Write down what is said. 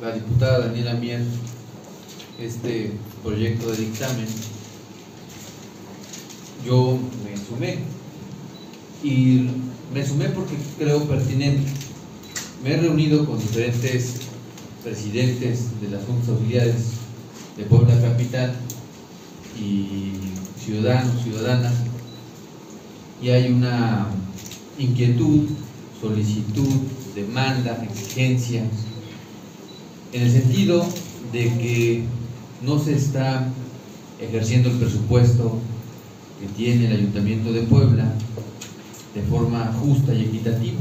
la diputada Daniela Mier este proyecto de dictamen, yo me sumé. Y me sumé porque creo pertinente. Me he reunido con diferentes presidentes de las juntas auxiliares de Puebla Capital y ciudadanos, ciudadanas, y hay una inquietud, solicitud, demanda, exigencia, en el sentido de que no se está ejerciendo el presupuesto que tiene el Ayuntamiento de Puebla de forma justa y equitativa.